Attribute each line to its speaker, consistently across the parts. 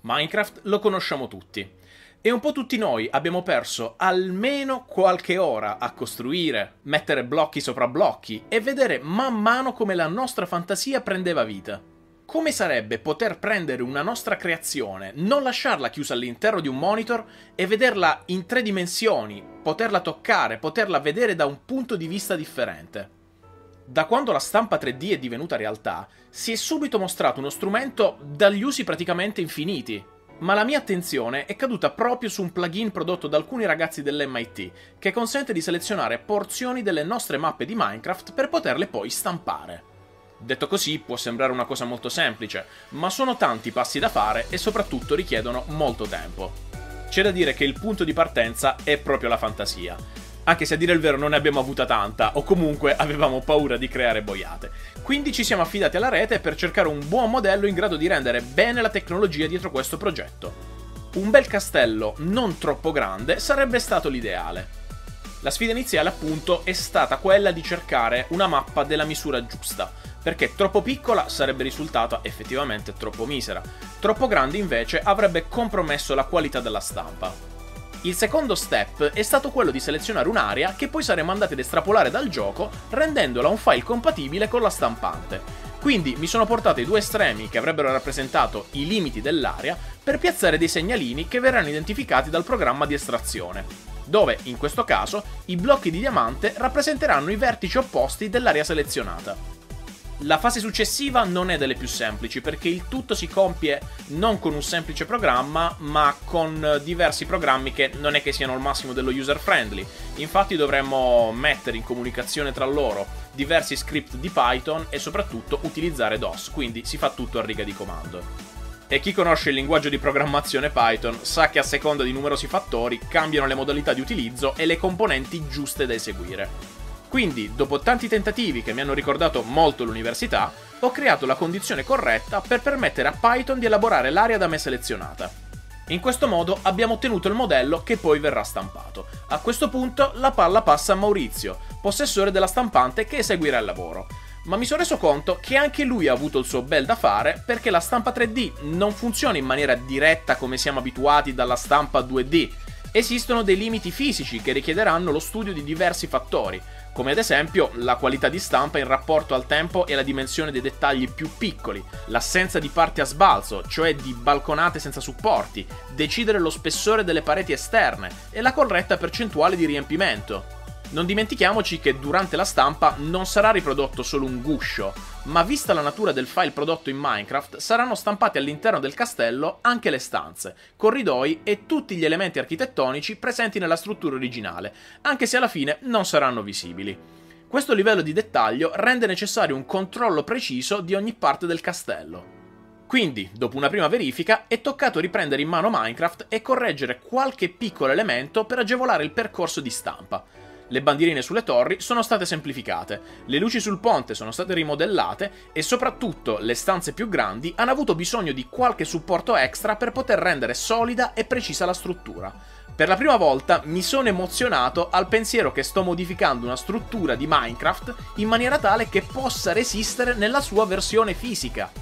Speaker 1: Minecraft lo conosciamo tutti. E un po' tutti noi abbiamo perso almeno qualche ora a costruire, mettere blocchi sopra blocchi e vedere man mano come la nostra fantasia prendeva vita. Come sarebbe poter prendere una nostra creazione, non lasciarla chiusa all'interno di un monitor e vederla in tre dimensioni, poterla toccare, poterla vedere da un punto di vista differente? Da quando la stampa 3D è divenuta realtà, si è subito mostrato uno strumento dagli usi praticamente infiniti. Ma la mia attenzione è caduta proprio su un plugin prodotto da alcuni ragazzi dell'MIT, che consente di selezionare porzioni delle nostre mappe di Minecraft per poterle poi stampare. Detto così può sembrare una cosa molto semplice, ma sono tanti passi da fare e soprattutto richiedono molto tempo. C'è da dire che il punto di partenza è proprio la fantasia anche se a dire il vero non ne abbiamo avuta tanta, o comunque avevamo paura di creare boiate. Quindi ci siamo affidati alla rete per cercare un buon modello in grado di rendere bene la tecnologia dietro questo progetto. Un bel castello non troppo grande sarebbe stato l'ideale. La sfida iniziale appunto è stata quella di cercare una mappa della misura giusta, perché troppo piccola sarebbe risultata effettivamente troppo misera, troppo grande invece avrebbe compromesso la qualità della stampa. Il secondo step è stato quello di selezionare un'area che poi saremmo andati ad estrapolare dal gioco rendendola un file compatibile con la stampante. Quindi mi sono portato i due estremi che avrebbero rappresentato i limiti dell'area per piazzare dei segnalini che verranno identificati dal programma di estrazione, dove in questo caso i blocchi di diamante rappresenteranno i vertici opposti dell'area selezionata. La fase successiva non è delle più semplici perché il tutto si compie non con un semplice programma ma con diversi programmi che non è che siano al massimo dello user friendly. Infatti dovremmo mettere in comunicazione tra loro diversi script di Python e soprattutto utilizzare DOS, quindi si fa tutto a riga di comando. E chi conosce il linguaggio di programmazione Python sa che a seconda di numerosi fattori cambiano le modalità di utilizzo e le componenti giuste da eseguire. Quindi, dopo tanti tentativi che mi hanno ricordato molto l'università, ho creato la condizione corretta per permettere a Python di elaborare l'area da me selezionata. In questo modo abbiamo ottenuto il modello che poi verrà stampato. A questo punto la palla passa a Maurizio, possessore della stampante che eseguirà il lavoro. Ma mi sono reso conto che anche lui ha avuto il suo bel da fare perché la stampa 3D non funziona in maniera diretta come siamo abituati dalla stampa 2D. Esistono dei limiti fisici che richiederanno lo studio di diversi fattori, come ad esempio la qualità di stampa in rapporto al tempo e la dimensione dei dettagli più piccoli, l'assenza di parti a sbalzo, cioè di balconate senza supporti, decidere lo spessore delle pareti esterne e la corretta percentuale di riempimento. Non dimentichiamoci che durante la stampa non sarà riprodotto solo un guscio, ma vista la natura del file prodotto in Minecraft, saranno stampati all'interno del castello anche le stanze, corridoi e tutti gli elementi architettonici presenti nella struttura originale, anche se alla fine non saranno visibili. Questo livello di dettaglio rende necessario un controllo preciso di ogni parte del castello. Quindi, dopo una prima verifica, è toccato riprendere in mano Minecraft e correggere qualche piccolo elemento per agevolare il percorso di stampa. Le bandierine sulle torri sono state semplificate, le luci sul ponte sono state rimodellate e soprattutto le stanze più grandi hanno avuto bisogno di qualche supporto extra per poter rendere solida e precisa la struttura. Per la prima volta mi sono emozionato al pensiero che sto modificando una struttura di Minecraft in maniera tale che possa resistere nella sua versione fisica.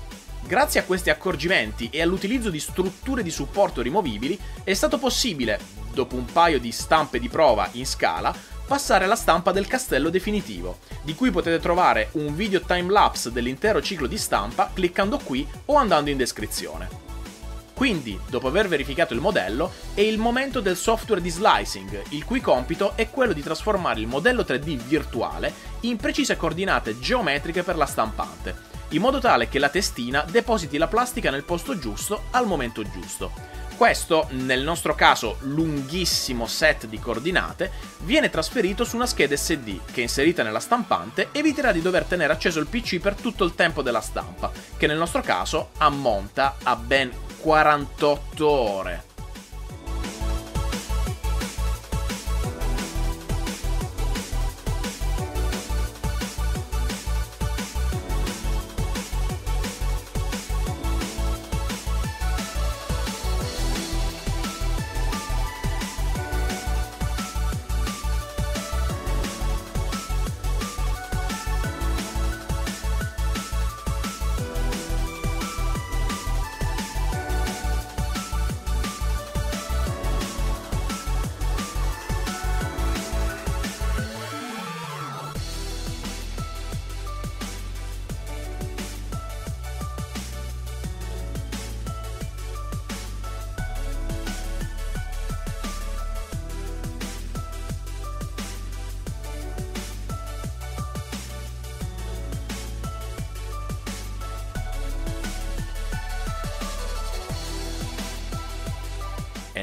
Speaker 1: Grazie a questi accorgimenti e all'utilizzo di strutture di supporto rimovibili è stato possibile, dopo un paio di stampe di prova in scala, passare alla stampa del castello definitivo, di cui potete trovare un video timelapse dell'intero ciclo di stampa cliccando qui o andando in descrizione. Quindi, dopo aver verificato il modello, è il momento del software di slicing, il cui compito è quello di trasformare il modello 3D virtuale in precise coordinate geometriche per la stampante, in modo tale che la testina depositi la plastica nel posto giusto al momento giusto. Questo, nel nostro caso lunghissimo set di coordinate, viene trasferito su una scheda SD che inserita nella stampante eviterà di dover tenere acceso il PC per tutto il tempo della stampa, che nel nostro caso ammonta a ben 48 ore.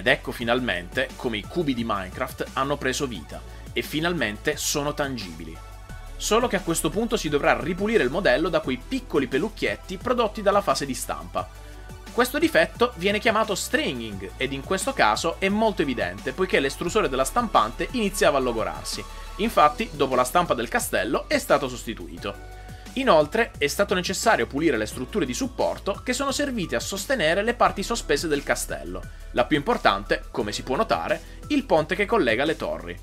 Speaker 1: Ed ecco finalmente come i cubi di Minecraft hanno preso vita e finalmente sono tangibili. Solo che a questo punto si dovrà ripulire il modello da quei piccoli pelucchietti prodotti dalla fase di stampa. Questo difetto viene chiamato stringing ed in questo caso è molto evidente poiché l'estrusore della stampante iniziava a logorarsi. Infatti, dopo la stampa del castello è stato sostituito. Inoltre è stato necessario pulire le strutture di supporto che sono servite a sostenere le parti sospese del castello. La più importante, come si può notare, il ponte che collega le torri.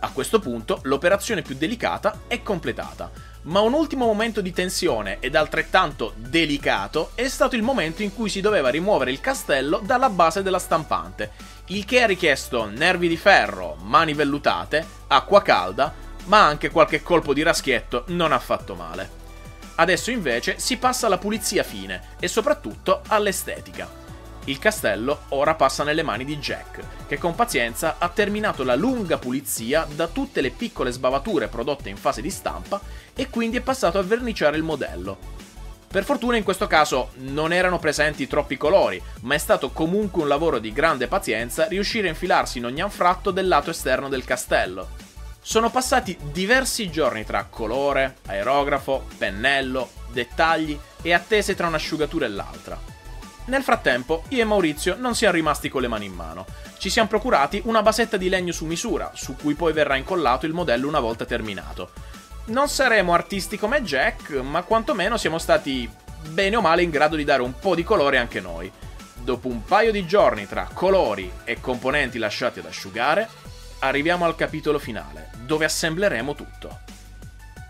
Speaker 1: A questo punto l'operazione più delicata è completata, ma un ultimo momento di tensione ed altrettanto delicato è stato il momento in cui si doveva rimuovere il castello dalla base della stampante, il che ha richiesto nervi di ferro, mani vellutate, acqua calda, ma anche qualche colpo di raschietto non ha fatto male. Adesso invece si passa alla pulizia fine e soprattutto all'estetica. Il castello ora passa nelle mani di Jack, che con pazienza ha terminato la lunga pulizia da tutte le piccole sbavature prodotte in fase di stampa e quindi è passato a verniciare il modello. Per fortuna in questo caso non erano presenti troppi colori, ma è stato comunque un lavoro di grande pazienza riuscire a infilarsi in ogni anfratto del lato esterno del castello. Sono passati diversi giorni tra colore, aerografo, pennello, dettagli e attese tra un'asciugatura e l'altra. Nel frattempo, io e Maurizio non siamo rimasti con le mani in mano. Ci siamo procurati una basetta di legno su misura, su cui poi verrà incollato il modello una volta terminato. Non saremo artisti come Jack, ma quantomeno siamo stati bene o male in grado di dare un po' di colore anche noi. Dopo un paio di giorni tra colori e componenti lasciati ad asciugare, arriviamo al capitolo finale, dove assembleremo tutto.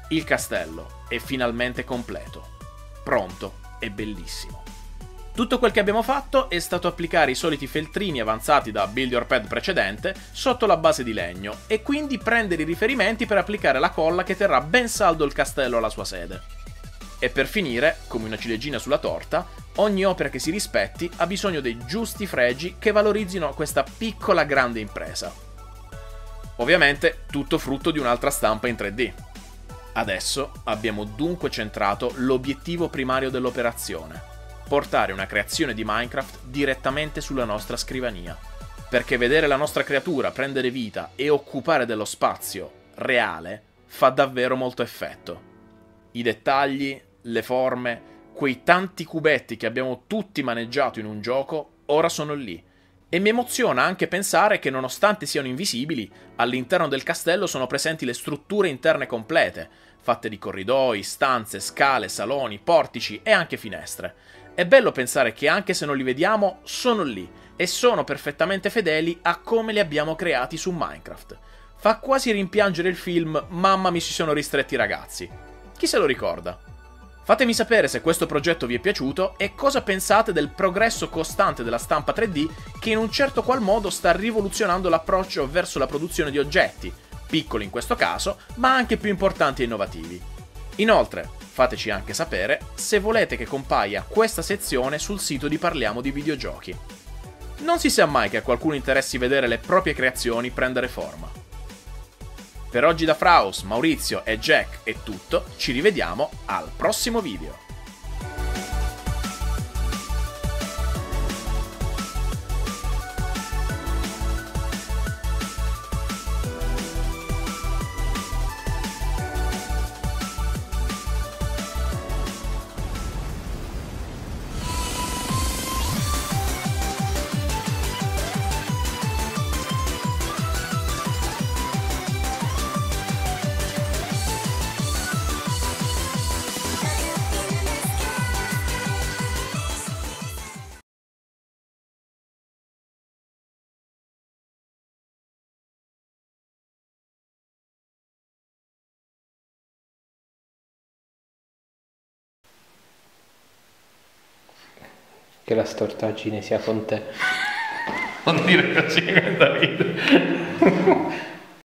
Speaker 1: Il castello è finalmente completo, pronto e bellissimo. Tutto quel che abbiamo fatto è stato applicare i soliti feltrini avanzati da Build Your Pad precedente sotto la base di legno e quindi prendere i riferimenti per applicare la colla che terrà ben saldo il castello alla sua sede. E per finire, come una ciliegina sulla torta, ogni opera che si rispetti ha bisogno dei giusti fregi che valorizzino questa piccola grande impresa. Ovviamente tutto frutto di un'altra stampa in 3D. Adesso abbiamo dunque centrato l'obiettivo primario dell'operazione, portare una creazione di Minecraft direttamente sulla nostra scrivania. Perché vedere la nostra creatura prendere vita e occupare dello spazio reale fa davvero molto effetto. I dettagli, le forme, quei tanti cubetti che abbiamo tutti maneggiato in un gioco, ora sono lì. E mi emoziona anche pensare che nonostante siano invisibili, all'interno del castello sono presenti le strutture interne complete, fatte di corridoi, stanze, scale, saloni, portici e anche finestre. È bello pensare che anche se non li vediamo, sono lì e sono perfettamente fedeli a come li abbiamo creati su Minecraft. Fa quasi rimpiangere il film Mamma mi si sono ristretti i ragazzi. Chi se lo ricorda? Fatemi sapere se questo progetto vi è piaciuto e cosa pensate del progresso costante della stampa 3D che in un certo qual modo sta rivoluzionando l'approccio verso la produzione di oggetti, piccoli in questo caso, ma anche più importanti e innovativi. Inoltre, Fateci anche sapere se volete che compaia questa sezione sul sito di Parliamo di Videogiochi. Non si sa mai che a qualcuno interessi vedere le proprie creazioni prendere forma. Per oggi da Fraus, Maurizio e Jack è tutto, ci rivediamo al prossimo video.
Speaker 2: Che la stortaggine sia con te.
Speaker 1: Non dire così, da ridere.